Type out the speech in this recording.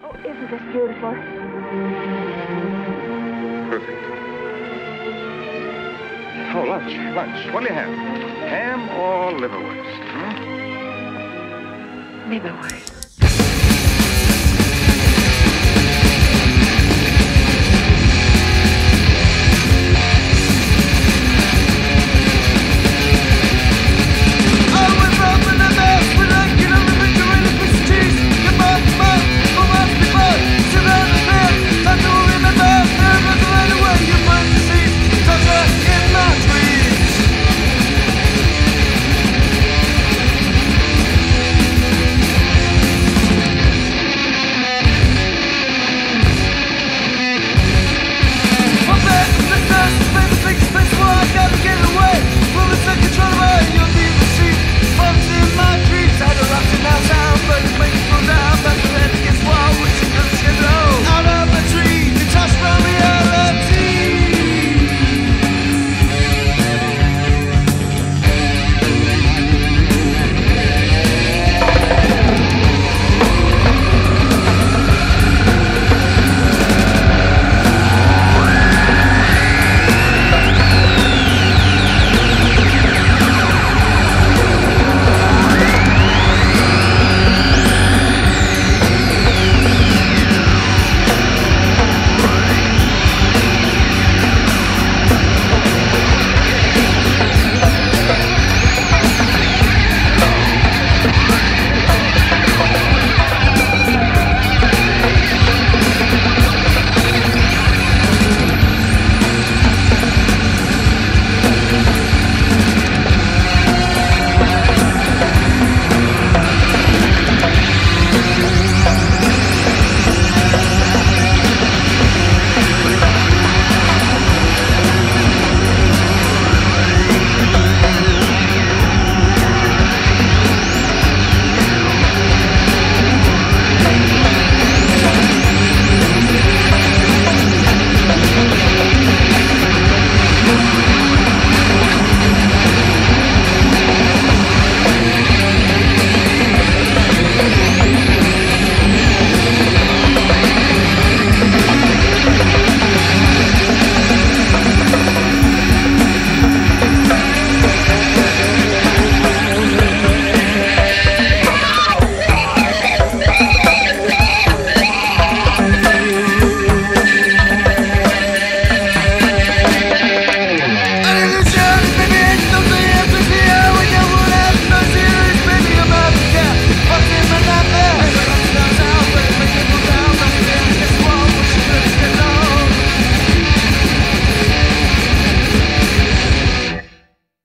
Oh, isn't this beautiful? Perfect. Oh, lunch, lunch. What do you have? Ham or liverwurst? Hmm? Liverwurst.